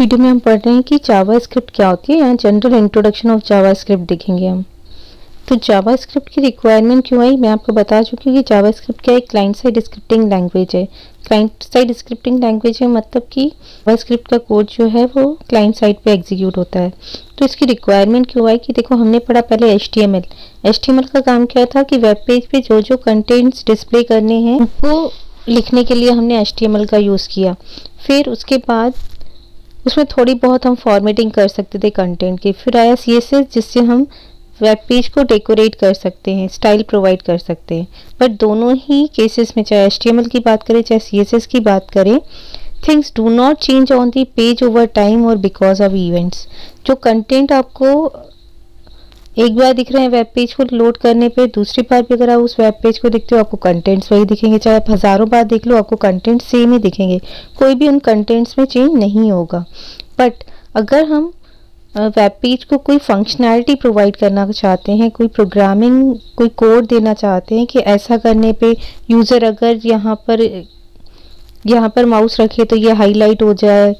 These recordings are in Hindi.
वीडियो में हम पढ़ रहे हैं कि जावा स्क्रिप्ट क्या होती है यहाँ general introduction of JavaScript देखेंगे हम। तो जावा स्क्रिप्ट की रिक्वायरमेंट क्यों आई? मैं आपको बता चुकी हूँ कि जावा स्क्रिप्ट क्या एक क्लाइंट साइड स्क्रिप्टिंग लैंग्वेज है। क्लाइंट साइड स्क्रिप्टिंग लैंग्वेज है मतलब कि जावा स्क्रिप्ट का कोड जो है वो क्लाइंट साइड पे एग्जीक्यूट होता है। तो इसकी रिक्वायरमेंट क्यों आई कि देखो, हमने पढ़ा पहले H T M L H T M L का काम क्या था कि वेब पेज पे जो जो कंटेंट्स डिस्प्ले करने हैं वो लिखने के लिए हमने एच टी एम एल का यूज़ किया। फिर उसके बाद उसमें थोड़ी बहुत हम फॉर्मेटिंग कर सकते थे कंटेंट की। फिर आया सी एस एस जिससे हम वेब पेज को डेकोरेट कर सकते हैं स्टाइल प्रोवाइड कर सकते हैं। बट दोनों ही केसेस में, चाहे एच की बात करें, चाहे सी एस एस की बात करें things do not change on the page over time और बिकॉज़ ऑफ़ इवेंट्स जो कंटेंट आपको एक बार दिख रहे हैं वेब पेज को लोड करने पे, दूसरी बार भी अगर आप उस वेब पेज को देखते हो, आपको कंटेंट्स वही दिखेंगे। चाहे आप हज़ारों बार देख लो, आपको कंटेंट सेम ही दिखेंगे। कोई भी उन कंटेंट्स में चेंज नहीं होगा। बट अगर हम वेब पेज को कोई फंक्शनैलिटी प्रोवाइड करना चाहते हैं, कोई प्रोग्रामिंग कोई कोड देना चाहते हैं कि ऐसा करने पे यूज़र अगर यहाँ पर यहाँ पर माउस रखे तो ये हाईलाइट हो जाए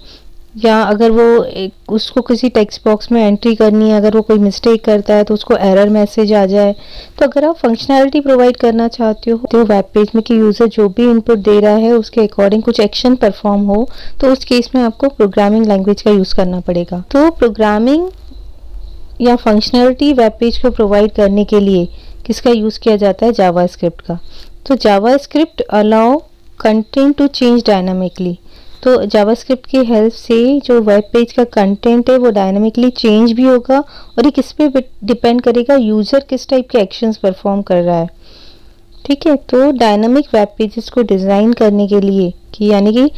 या अगर वो एक, उसको किसी टेक्स्ट बॉक्स में एंट्री करनी है, अगर वो कोई मिस्टेक करता है तो उसको एरर मैसेज आ जाए। तो अगर आप फंक्शनैलिटी प्रोवाइड करना चाहते हो तो वेब पेज में कि यूज़र जो भी इनपुट दे रहा है, उसके अकॉर्डिंग कुछ एक्शन परफॉर्म हो तो उस केस में आपको प्रोग्रामिंग लैंग्वेज का यूज़ करना पड़ेगा। तो प्रोग्रामिंग या फंक्शनैलिटी वेब पेज को प्रोवाइड करने के लिए किसका यूज़ किया जाता है? जावा का। तो JavaScript allow content to change dynamically तो जावास्क्रिप्ट की हेल्प से जो वेब पेज का कंटेंट है, वो डायनामिकली चेंज भी होगा और ये किस पे डिपेंड करेगा यूज़र किस टाइप के एक्शंस परफॉर्म कर रहा है। ठीक है तो डायनामिक वेब पेजेस को डिज़ाइन करने के लिए कि यानी कि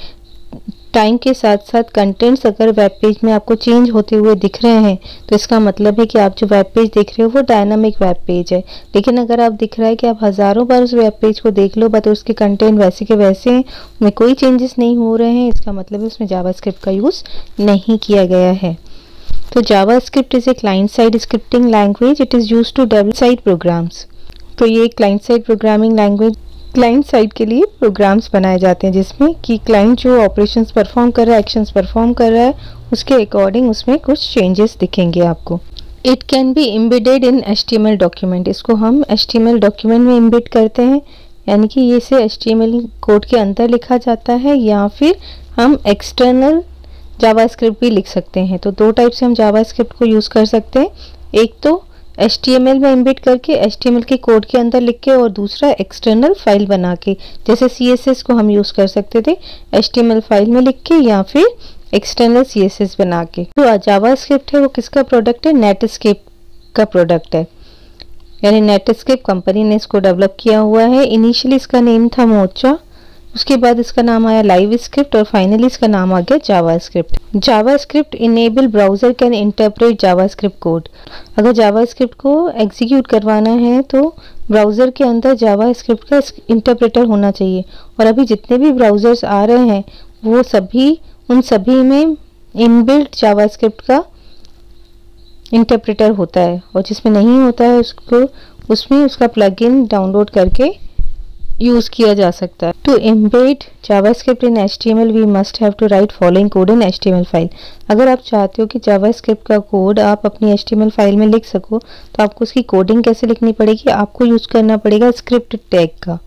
टाइम के साथ साथ कंटेंट्स अगर वेब पेज में आपको चेंज होते हुए दिख रहे हैं तो इसका मतलब है कि आप जो वेब पेज देख रहे हो, वो डायनामिक वेब पेज है। लेकिन अगर आप दिख रहा है कि आप हज़ारों बार उस वेब पेज को देख लो, बट उसके कंटेंट वैसे के वैसे हैं, उनमें कोई चेंजेस नहीं हो रहे हैं, इसका मतलब है उसमें जावा का यूज़ नहीं किया गया है। तो JavaScript is a client side scripting language it is use to develop side programs तो ये client side programming language client side के लिए प्रोग्राम्स बनाए जाते हैं, जिसमें कि क्लाइंट जो ऑपरेशंस परफॉर्म कर रहा है एक्शंस परफॉर्म कर रहा है, उसके अकॉर्डिंग उसमें कुछ चेंजेस दिखेंगे आपको। It can be embedded in H document इसको हम एच डॉक्यूमेंट में इम्बिड करते हैं, यानी कि ये से एच कोड के अंदर लिखा जाता है, या फिर हम एक्सटर्नल जावा स्क्रिप्ट भी लिख सकते हैं। तो दो टाइप से हम जावा स्क्रिप्ट को यूज़ कर सकते हैं। एक तो एच में इम्बिट करके एच के कोड के अंदर लिख के और दूसरा एक्सटर्नल फ़ाइल बना के, जैसे CSS को हम यूज़ कर सकते थे एच फ़ाइल में लिख के या फिर एक्सटर्नल CSS बना के। तो जावा स्क्रिप्ट है, वो किसका प्रोडक्ट है? नेटस्केप का प्रोडक्ट है। यानी नेटस्केप कंपनी ने इसको डेवलप किया हुआ है। इनिशियली इसका नेम था मोचा उसके बाद इसका नाम आया लाइव स्क्रिप्ट और फाइनली इसका नाम आ गया JavaScript JavaScript enable browser can interpret JavaScript code अगर जावा स्क्रिप्ट को एग्जीक्यूट करवाना है तो ब्राउज़र के अंदर जावा स्क्रिप्ट का इंटरप्रेटर होना चाहिए। और अभी जितने भी ब्राउज़र्स आ रहे हैं, वो सभी, उन सभी में इनबिल्ट जावा स्क्रिप्ट का इंटरप्रेटर होता है। और जिसमें नहीं होता है उसको, उसमें उसका प्लगइन डाउनलोड करके यूज़ किया जा सकता है। To embed JavaScript in H T M L we must have to write following code in H T M L file अगर आप चाहते हो कि जावास्क्रिप्ट का कोड आप अपनी H T M L file में लिख सको तो आपको उसकी कोडिंग कैसे लिखनी पड़ेगी? आपको यूज़ करना पड़ेगा स्क्रिप्ट टैग का।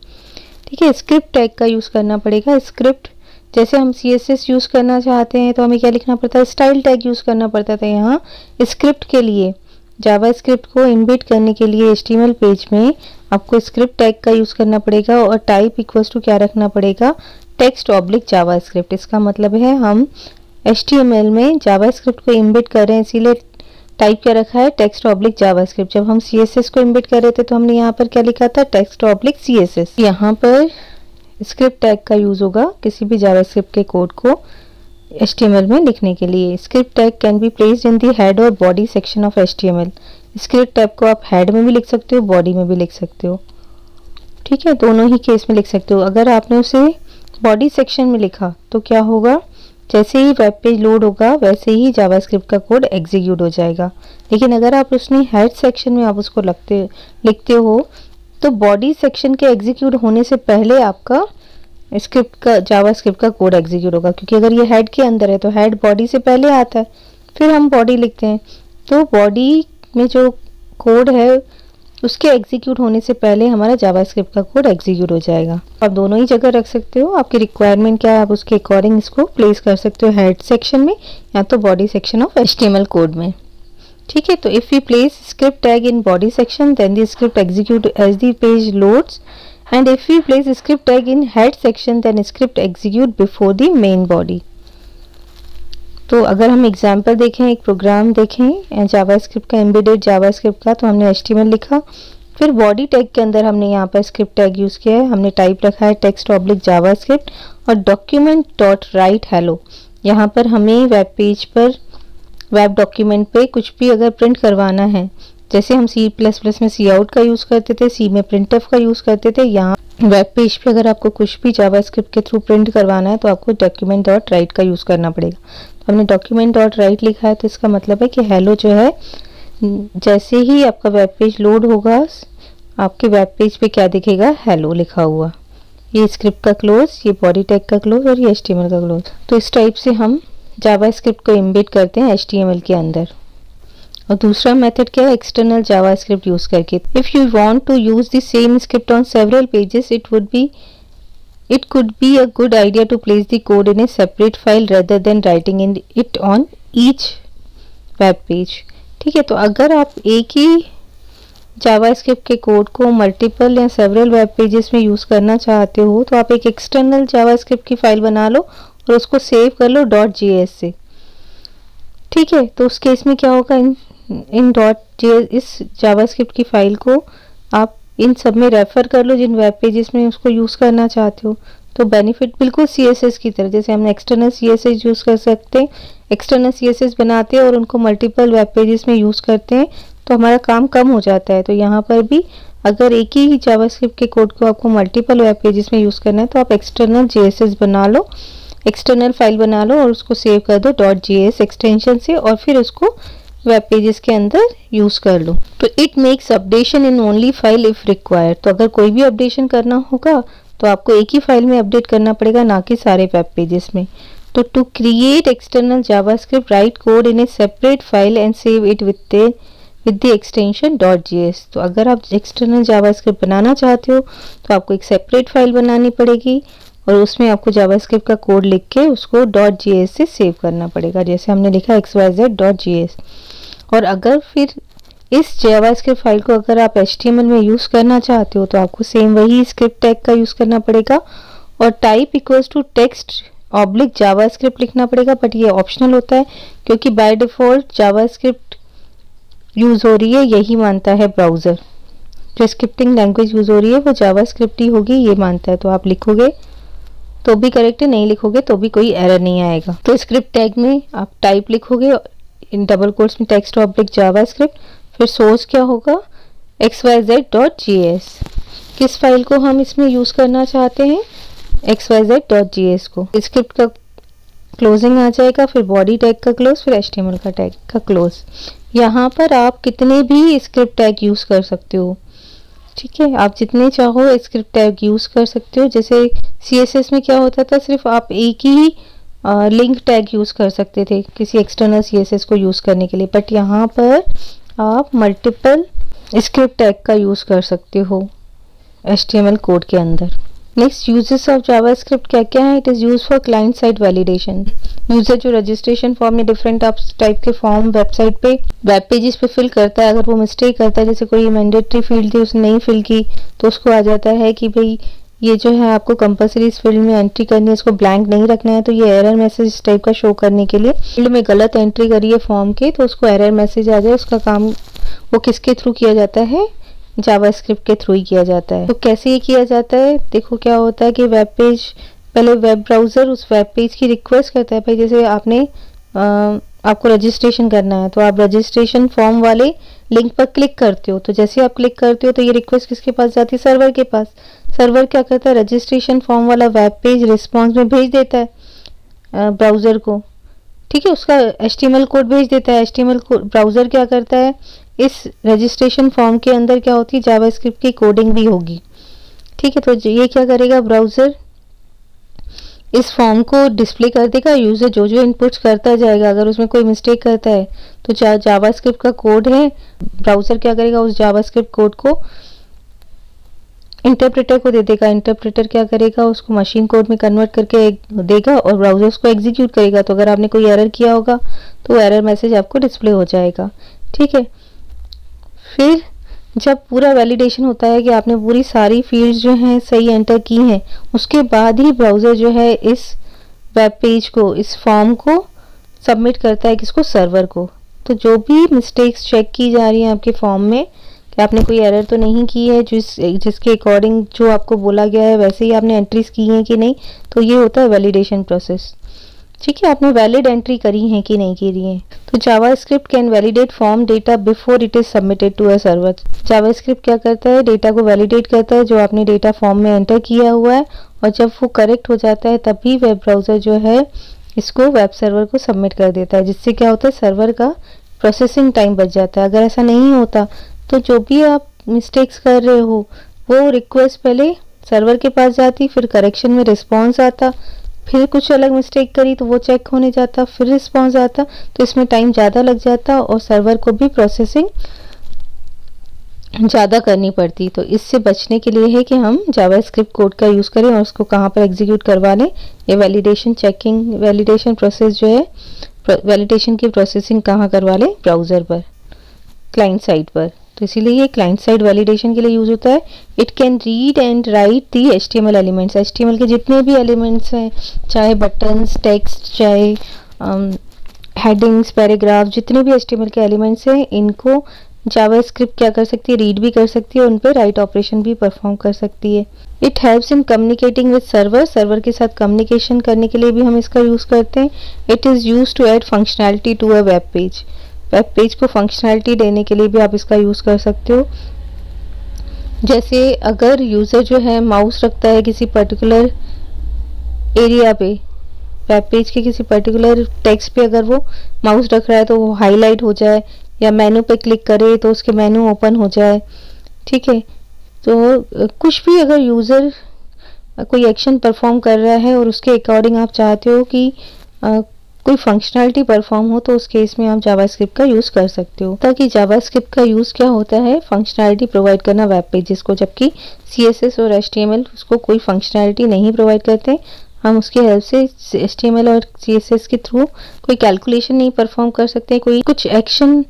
ठीक है स्क्रिप्ट टैग का यूज़ करना पड़ेगा। स्क्रिप्ट जैसे हम सी एस एस यूज़ करना चाहते हैं तो हमें क्या लिखना पड़ता है? स्टाइल टैग यूज़ करना पड़ता था यहाँ। स्क्रिप्ट के लिए जावा स्क्रिप्ट को इम्बिट करने के लिए HTML पेज में आपको स्क्रिप्ट टैग का यूज़ करना पड़ेगा और टाइप इक्वल्स टू क्या रखना पड़ेगा? टेक्स्ट ऑब्लिक जावा स्क्रिप्ट इसका मतलब है हम एच में जावा स्क्रिप्ट को इम्बिट कर रहे हैं, इसीलिए टाइप क्या रखा है? टेक्स्ट ऑब्लिक जावा स्क्रिप्ट जब हम सीएसएस को इम्बिट कर रहे थे तो हमने यहाँ पर क्या लिखा था? टेक्स्ट ऑब्लिक सी यहाँ पर स्क्रिप्ट टैग का यूज़ होगा किसी भी जावा के कोड को। एच में लिखने के लिए। Script tag can be placed in the head और body section of H script tag को आप हेड में भी लिख सकते हो बॉडी में भी लिख सकते हो। ठीक है, दोनों ही केस में लिख सकते हो। अगर आपने उसे बॉडी सेक्शन में लिखा तो क्या होगा? जैसे ही वेब पेज लोड होगा, वैसे ही जावास्क्रिप्ट का कोड एग्जीक्यूट हो जाएगा। लेकिन अगर आप उसने हेड सेक्शन में आप उसको लगते, लिखते हो तो बॉडी सेक्शन के एग्जीक्यूट होने से पहले आपका स्क्रिप्ट का जावा स्क्रिप्ट का कोड एग्जीक्यूट होगा, क्योंकि अगर ये हेड के अंदर है तो हेड बॉडी से पहले आता है, फिर हम बॉडी लिखते हैं। तो बॉडी में जो कोड है, उसके एग्जीक्यूट होने से पहले हमारा जावा स्क्रिप्ट का कोड एग्जीक्यूट हो जाएगा। आप दोनों ही जगह रख सकते हो, आपकी रिक्वायरमेंट क्या है, आप उसके अकॉर्डिंग इसको प्लेस कर सकते हो हेड सेक्शन में, या तो body section of H code में। ठीक है तो if you place script tag in body section then the script execute as the page loads and if we place script tag in head section, then script execute before the main body. तो अगर हम एग्जांपल देखें, एक प्रोग्राम देखें जावास्क्रिप्ट का एम्बेडेड जावास्क्रिप्ट का तो हमने एच लिखा। फिर बॉडी टैग के अंदर हमने यहाँ पर स्क्रिप्ट टैग यूज़ किया है। हमने टाइप रखा है टेक्स्ट ऑब्लिक जावास्क्रिप्ट और डॉक्यूमेंट डॉट राइट हेलो यहाँ पर हमें वेब पेज पर वेब डॉक्यूमेंट पे कुछ भी अगर प्रिंट करवाना है जैसे हम सी प्लस प्लस में सी आउट का यूज़ करते थे सी में प्रिंट का यूज़ करते थे, यहाँ वेब पेज पे अगर आपको कुछ भी जावास्क्रिप्ट के थ्रू प्रिंट करवाना है तो आपको डॉक्यूमेंट डॉट राइट का यूज़ करना पड़ेगा। तो हमने डॉक्यूमेंट डॉट राइट लिखा है तो इसका मतलब है कि हेलो जो है, जैसे ही आपका वेब पेज लोड होगा, आपके वेब पेज पे क्या दिखेगा? हेलो लिखा हुआ। ये स्क्रिप्ट का क्लोज ये बॉडी टैग का क्लोज और ये एच का क्लोज तो इस टाइप से हम जावा स्क्रिप्ट को इम्बिट करते हैं एचटीएमएल के अंदर। और दूसरा मेथड क्या है? एक्सटर्नल जावास्क्रिप्ट यूज़ करके। If you want to use the same script on several pages it would be it could be a good idea to place the code in a separate file rather than writing in it on each web page. ठीक है तो अगर आप एक ही जावास्क्रिप्ट के कोड को मल्टीपल या सेवरल वेब पेजेस में यूज़ करना चाहते हो तो आप एक एक्सटर्नल जावास्क्रिप्ट की फ़ाइल बना लो और उसको सेव कर लो डॉट जी से ठीक है तो उस केस में क्या होगा? इन इन डॉट जे इस जावास्क्रिप्ट की फ़ाइल को आप इन सब में रेफर कर लो जिन वेब पेजेस में उसको यूज़ करना चाहते हो। तो बेनिफिट बिल्कुल सी एस एस की तरह, जैसे हम external C S S use कर सकते हैं एक्सटर्नल सी एस एस बनाते हैं और उनको मल्टीपल वेब पेजेस में यूज़ करते हैं तो हमारा काम कम हो जाता है। तो यहाँ पर भी अगर एक ही जावास्क्रिप्ट के कोड को आपको मल्टीपल वेब पेजेस में यूज़ करना है तो आप एक्सटर्नल जे बना लो एक्सटर्नल फ़ाइल बना लो और उसको सेव कर दो डॉट जी एक्सटेंशन से और फिर उसको वेब पेजेस के अंदर यूज़ कर लो। तो it makes updation in only file if required तो अगर कोई भी अपडेशन करना होगा तो आपको एक ही फ़ाइल में अपडेट करना पड़ेगा, ना कि सारे वेब पेजेस में। तो to create external JavaScript write code in a separate file and save it with with the extension dot G तो अगर आप एक्सटर्नल जावास्क्रिप्ट बनाना चाहते हो तो आपको एक सेपरेट फ़ाइल बनानी पड़ेगी। और उसमें आपको जावास्क्रिप्ट का कोड लिख के उसको डॉट जी से सेव करना पड़ेगा। जैसे हमने लिखा X Y Z dot G और अगर फिर इस जावास्क्रिप्ट फ़ाइल को अगर आप एच में यूज़ करना चाहते हो तो आपको सेम वही स्क्रिप्ट टैग का यूज़ करना पड़ेगा। और type equals to text oblique JavaScript लिखना पड़ेगा बट ये ऑप्शनल होता है, क्योंकि बाय डिफ़ॉल्ट जावास्क्रिप्ट यूज़ हो रही है, यही मानता है ब्राउज़र जो स्क्रिप्टिंग लैंग्वेज यूज़ हो रही है, वो जावास्क्रिप्ट ही होगी, ये मानता है। तो आप लिखोगे तो भी करेक्ट नहीं लिखोगे तो भी कोई एरर नहीं आएगा। तो स्क्रिप्ट टैग में आप टाइप लिखोगे इन डबल कोर्स में टेक्स्ट ऑब्लिक जावा स्क्रिप्ट फिर सोर्स क्या होगा? X Y Z dot G S किस फ़ाइल को हम इसमें यूज़ करना चाहते हैं? X Y Z dot G S को। स्क्रिप्ट का क्लोजिंग आ जाएगा, फिर बॉडी टैग का क्लोज फिर एच का टैग का क्लोज यहाँ पर आप कितने भी स्क्रिप्ट टैग यूज़ कर सकते हो। ठीक है, आप जितने चाहो स्क्रिप्ट टैग यूज़ कर सकते हो। जैसे सीएसएस में क्या होता था, सिर्फ़ आप एक ही लिंक टैग यूज़ कर सकते थे किसी एक्सटर्नल सीएसएस को यूज़ करने के लिए। बट यहाँ पर आप मल्टीपल स्क्रिप्ट टैग का यूज़ कर सकते हो एच कोड के अंदर। नेक्स्ट यूजेस ऑफ़ जावास्क्रिप्ट क्या क्या है it is use for client side validation user जो रजिस्ट्रेशन फॉर्म या डिफरेंट टाइप के फॉर्म वेबसाइट पे वेब पेजेस पे फिल करता है अगर वो मिस्टेक करता है जैसे कोई मैंडेटरी फ़ील्ड थी, उसने नहीं फिल की तो उसको आ जाता है कि भाई, ये जो है आपको कंपलसरी इस फ़ील्ड में एंट्री करनी है इसको ब्लैंक नहीं रखना है। तो ये एरर मैसेज इस टाइप का शो करने के लिए फ़ील्ड में गलत एंट्री करिए फॉर्म के तो उसको एरर मैसेज आ जाए, उसका काम वो किसके थ्रू किया जाता है? जावा स्क्रिप्ट के थ्रू ही किया जाता है। तो कैसे ये किया जाता है? देखो क्या होता है कि वेब पेज पहले वेब ब्राउज़र उस वेब पेज की रिक्वेस्ट करता है। भाई जैसे आपने आ, आपको रजिस्ट्रेशन करना है तो आप रजिस्ट्रेशन फॉर्म वाले लिंक पर क्लिक करते हो। तो जैसे आप क्लिक करते हो तो ये रिक्वेस्ट किसके पास जाती है? सर्वर के पास। सर्वर क्या करता है? रजिस्ट्रेशन फॉर्म वाला वेब पेज रिस्पॉन्स में भेज देता है ब्राउज़र को। ठीक है उसका एच कोड भेज देता है। एच कोड ब्राउज़र क्या करता है? इस रजिस्ट्रेशन फॉर्म के अंदर क्या होती है? जावास्क्रिप्ट की कोडिंग भी होगी। ठीक है तो ये क्या करेगा? ब्राउज़र इस फॉर्म को डिस्प्ले कर देगा। यूज़र जो जो इनपुट्स करता जाएगा, अगर उसमें कोई मिस्टेक करता है तो जावा स्क्रिप्ट का कोड है। ब्राउज़र क्या करेगा? उस जावा स्क्रिप्ट कोड को इंटरप्रेटर को दे देगा। इंटरप्रेटर क्या करेगा? उसको मशीन कोड में कन्वर्ट करके देगा और ब्राउज़र उसको एग्जीक्यूट करेगा। तो अगर आपने कोई एरर किया होगा तो एरर मैसेज आपको डिस्प्ले हो जाएगा। ठीक है? फिर जब पूरा वैलिडेशन होता है कि आपने पूरी सारी फील्ड्स जो हैं सही एंटर की हैं, उसके बाद ही ब्राउज़र जो है इस वेब पेज को, इस फॉर्म को सबमिट करता है किसको? सर्वर को। तो जो भी मिस्टेक्स चेक की जा रही हैं आपके फॉर्म में, कि आपने कोई एरर तो नहीं की है, जिस, जिसके अकॉर्डिंग जो आपको बोला गया है, वैसे ही आपने एंट्रीज की हैं कि नहीं तो ये होता है वैलिडेशन प्रोसेस ठीक है आपने वैलिड एंट्री करी है कि नहीं करी है? तो JavaScript can validate form data before it is submitted to a server JavaScript क्या करता है? डेटा को वैलिडेट करता है जो आपने डेटा फॉर्म में एंटर किया हुआ है और जब वो करेक्ट हो जाता है, तभी वेब ब्राउज़र जो है इसको वेब सर्वर को सबमिट कर देता है, जिससे क्या होता है? सर्वर का प्रोसेसिंग टाइम बच जाता है। अगर ऐसा नहीं होता तो जो भी आप मिस्टेक्स कर रहे हो, वो रिक्वेस्ट पहले सर्वर के पास जाती, फिर करेक्शन में रिस्पॉन्स आता फिर कुछ अलग मिस्टेक करी तो वो चेक होने जाता, फिर रिस्पॉन्स आता तो इसमें टाइम ज़्यादा लग जाता और सर्वर को भी प्रोसेसिंग ज़्यादा करनी पड़ती। तो इससे बचने के लिए है कि हम जावा स्क्रिप्ट कोड का यूज़ करें और उसको कहाँ पर एग्जीक्यूट करवा लें। ये वैलिडेशन चेकिंग वैलिडेशन प्रोसेस जो है वैलिडेशन की प्रोसेसिंग कहाँ करवा लें? ब्राउज़र पर क्लाइंट साइट पर। तो इसीलिए ये क्लाइंट साइड वैलिडेशन के लिए यूज़ होता है। It can read and write the H T M L elements H T M L के जितने भी एलिमेंट्स हैं चाहे बटन्स टेक्स्ट चाहे हेडिंग्स um, पैराग्राफ जितने भी एच टी एम एल के एलिमेंट्स हैं इनको जावा स्क्रिप्ट क्या कर सकती है? रीड भी कर सकती है उन पर राइट ऑपरेशन भी परफॉर्म कर सकती है। It helps in communicating with server server के साथ कम्युनिकेशन करने के लिए भी हम इसका यूज़ करते हैं। It is use to add functionality to a web page web page को फंक्शनैलिटी देने के लिए भी आप इसका यूज़ कर सकते हो। जैसे अगर यूज़र जो है माउस रखता है किसी पर्टिकुलर एरिया पे वेब पेज के किसी पर्टिकुलर टेक्स्ट पे अगर वो माउस रख रहा है तो वो हाईलाइट हो जाए या मेनू पे क्लिक करे तो उसके मेनू ओपन हो जाए। ठीक है? तो कुछ भी अगर यूज़र कोई एक्शन परफॉर्म कर रहा है और उसके अकॉर्डिंग आप चाहते हो कि कोई फंक्शनलिटी परफॉर्म हो तो उस केस में आप जावास्क्रिप्ट का यूज़ कर सकते हो। ताकि जावास्क्रिप्ट का यूज़ क्या होता है? फंक्शनैलिटी प्रोवाइड करना वेब पेजेस को जबकि सीएसएस और एच उसको कोई फंक्शनैलिटी नहीं प्रोवाइड करते। हम उसकी हेल्प से एच और सीएसएस के थ्रू कोई कैलकुलेशन नहीं परफॉर्म कर सकते, कोई कुछ एक्शन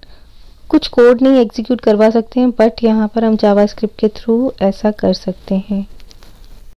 कुछ कोड नहीं एग्जीक्यूट करवा सकते हैं बट यहाँ पर हम जावास्क्रिप्ट के थ्रू ऐसा कर सकते हैं।